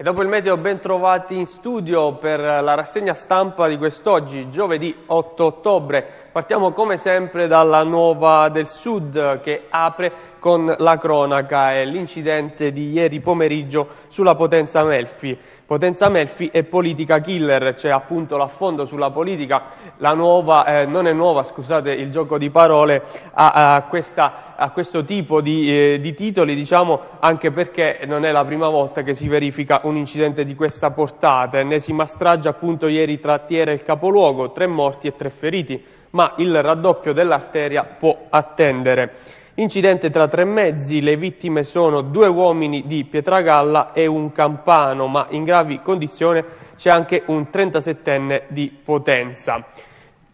E dopo il meteo ben trovati in studio per la rassegna stampa di quest'oggi, giovedì 8 ottobre. Partiamo come sempre dalla Nuova del Sud che apre con la cronaca e l'incidente di ieri pomeriggio sulla Potenza Melfi. Potenza Melfi e politica killer, c'è appunto l'affondo sulla politica, la nuova, eh, non è nuova, scusate il gioco di parole, a, a, questa, a questo tipo di, eh, di, titoli, diciamo, anche perché non è la prima volta che si verifica un incidente di questa portata, ennesima strage appunto ieri tra Tiera e il capoluogo, tre morti e tre feriti, ma il raddoppio dell'arteria può attendere. Incidente tra tre mezzi, le vittime sono due uomini di Pietragalla e un campano, ma in gravi condizioni c'è anche un 37enne di Potenza.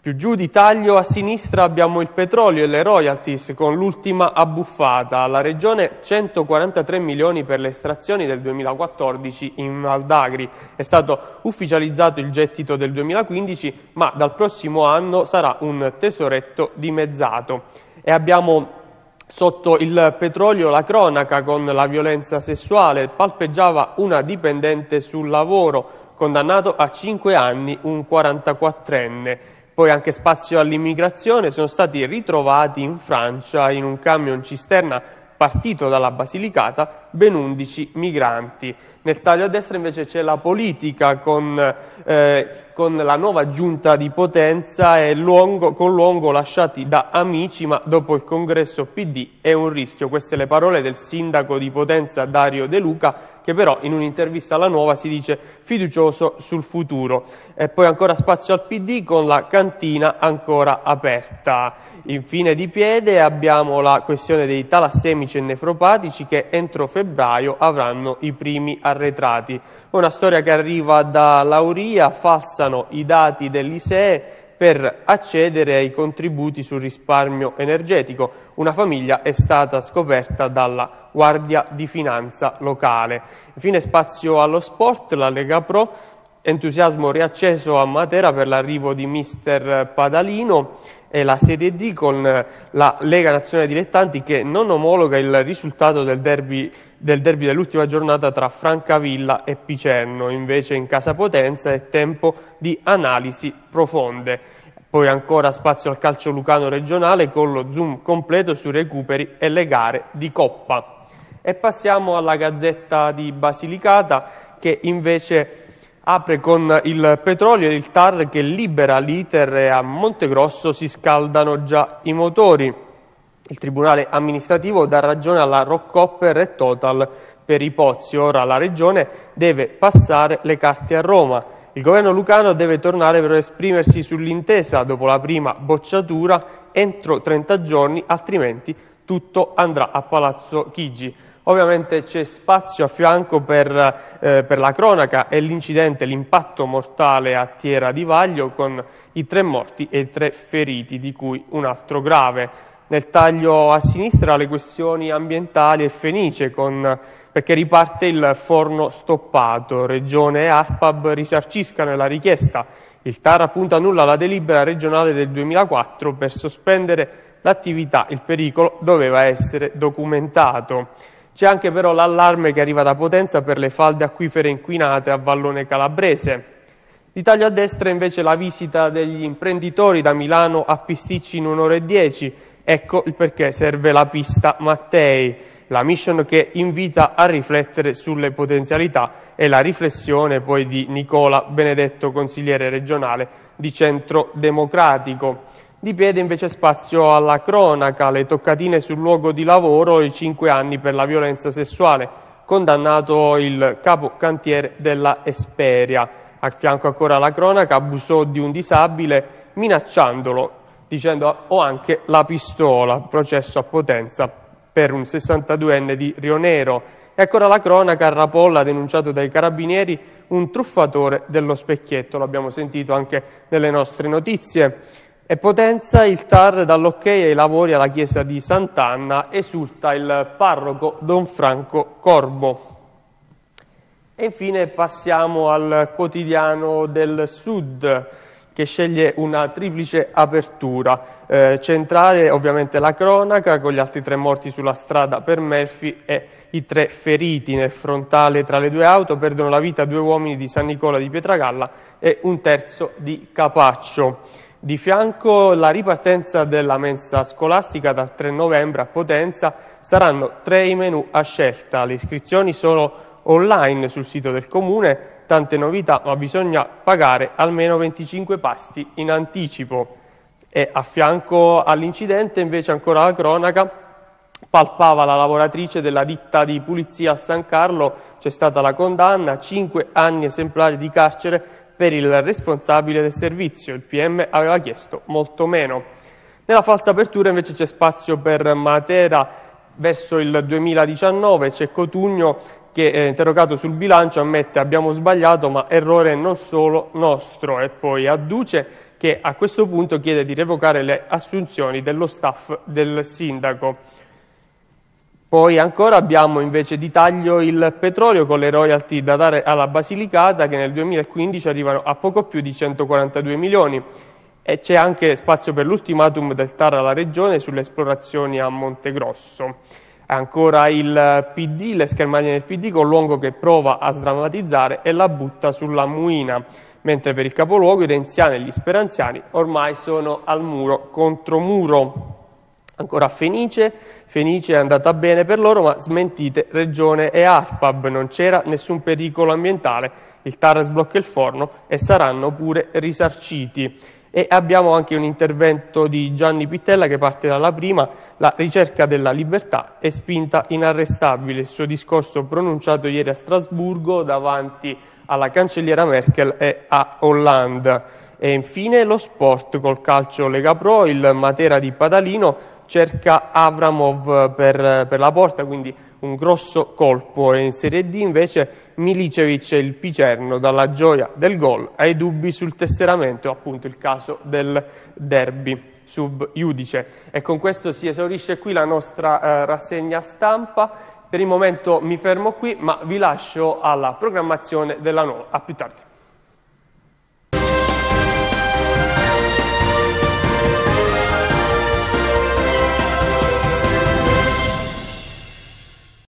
Più giù di taglio a sinistra abbiamo il petrolio e le royalties con l'ultima abbuffata. La regione 143 milioni per le estrazioni del 2014 in Valdagri. È stato ufficializzato il gettito del 2015 ma dal prossimo anno sarà un tesoretto dimezzato. E abbiamo Sotto il petrolio la cronaca con la violenza sessuale palpeggiava una dipendente sul lavoro, condannato a 5 anni un 44enne. Poi anche spazio all'immigrazione, sono stati ritrovati in Francia in un camion cisterna partito dalla Basilicata ben 11 migranti. Nel taglio a destra invece c'è la politica con, eh, con, la nuova giunta di Potenza e Luongo, con Luongo lasciati da amici, ma dopo il congresso PD è un rischio. Queste le parole del sindaco di Potenza Dario De Luca che però in un'intervista alla Nuova si dice fiducioso sul futuro. E poi ancora spazio al PD con la cantina ancora aperta. Infine di piede abbiamo la questione dei talassemici e nefropatici che entro febbraio avranno i primi arretrati. Una storia che arriva da Lauria, falsano i dati dell'ISEE per accedere ai contributi sul risparmio energetico. Una famiglia è stata scoperta dalla Guardia di Finanza locale. Infine spazio allo sport, la Lega Pro, entusiasmo riacceso a Matera per l'arrivo di mister Padalino e la Serie D con la Lega Nazionale Dilettanti che non omologa il risultato del derby, del derby dell'ultima giornata tra Francavilla e Picerno, invece in Casa Potenza è tempo di analisi profonde. Poi ancora spazio al calcio lucano regionale con lo zoom completo sui recuperi e le gare di Coppa. E passiamo alla Gazzetta di Basilicata che invece apre con il petrolio e il TAR che libera l'iter e a Montegrosso si scaldano già i motori. Il Tribunale amministrativo dà ragione alla Roccopper e Total per i pozzi. Ora la Regione deve passare le carte a Roma. Il governo lucano deve tornare per esprimersi sull'intesa dopo la prima bocciatura entro 30 giorni, altrimenti tutto andrà a Palazzo Chigi. Ovviamente c'è spazio a fianco per, eh, per la cronaca e l'incidente, l'impatto mortale a Tiera di Vaglio con i tre morti e i tre feriti, di cui un altro grave. Nel taglio a sinistra le questioni ambientali e Fenice, con, perché riparte il forno stoppato. Regione e ARPAB risarciscano la richiesta. Il TAR appunta nulla alla delibera regionale del 2004 per sospendere l'attività. Il pericolo doveva essere documentato. C'è anche però l'allarme che arriva da Potenza per le falde acquifere inquinate a Vallone Calabrese. Di taglio a destra invece la visita degli imprenditori da Milano a Pisticci in un'ora e dieci. Ecco il perché serve la pista Mattei, la mission che invita a riflettere sulle potenzialità e la riflessione poi di Nicola Benedetto, consigliere regionale di Centro Democratico. Di piede invece spazio alla cronaca, le toccatine sul luogo di lavoro e i cinque anni per la violenza sessuale, condannato il capo cantiere della Esperia. A fianco ancora la cronaca, abusò di un disabile minacciandolo, dicendo ho anche la pistola, processo a potenza per un 62enne di Rionero. E ancora la cronaca, Rapolla, denunciato dai carabinieri, un truffatore dello specchietto, l'abbiamo sentito anche nelle nostre notizie. E Potenza il TAR dall'ok ai lavori alla chiesa di Sant'Anna, esulta il parroco Don Franco Corbo. E infine passiamo al quotidiano del Sud che sceglie una triplice apertura. Eh, centrale ovviamente la cronaca con gli altri tre morti sulla strada per Murphy e i tre feriti nel frontale tra le due auto. Perdono la vita due uomini di San Nicola di Pietragalla e un terzo di Capaccio. Di fianco la ripartenza della mensa scolastica dal 3 novembre a Potenza saranno tre i menù a scelta. Le iscrizioni sono online sul sito del comune tante novità, ma bisogna pagare almeno 25 pasti in anticipo. E a fianco all'incidente invece ancora la cronaca palpava la lavoratrice della ditta di pulizia a San Carlo, c'è stata la condanna, 5 anni esemplari di carcere per il responsabile del servizio, il PM aveva chiesto molto meno. Nella falsa apertura invece c'è spazio per Matera verso il 2019, c'è Cotugno che eh, interrogato sul bilancio ammette abbiamo sbagliato ma errore non solo nostro e poi adduce che a questo punto chiede di revocare le assunzioni dello staff del sindaco. Poi ancora abbiamo invece di taglio il petrolio con le royalty da dare alla Basilicata che nel 2015 arrivano a poco più di 142 milioni e c'è anche spazio per l'ultimatum del TAR alla Regione sulle esplorazioni a Montegrosso. Ancora il PD, le schermaglie del PD con Luongo che prova a sdrammatizzare e la butta sulla muina, mentre per il capoluogo i renziani e gli speranziani ormai sono al muro contro muro. Ancora Fenice, Fenice è andata bene per loro ma smentite Regione e Arpab, non c'era nessun pericolo ambientale, il TAR sblocca il forno e saranno pure risarciti. E abbiamo anche un intervento di Gianni Pittella che parte dalla prima, la ricerca della libertà è spinta inarrestabile, il suo discorso pronunciato ieri a Strasburgo davanti alla cancelliera Merkel e a Hollande. E infine lo sport col calcio Lega Pro, il Matera di Padalino cerca Avramov per, per la porta, quindi un grosso colpo in Serie D invece Milicevic e il Picerno dalla gioia del gol ai dubbi sul tesseramento, appunto il caso del derby sub iudice. E con questo si esaurisce qui la nostra eh, rassegna stampa. Per il momento mi fermo qui, ma vi lascio alla programmazione della nuova. A più tardi.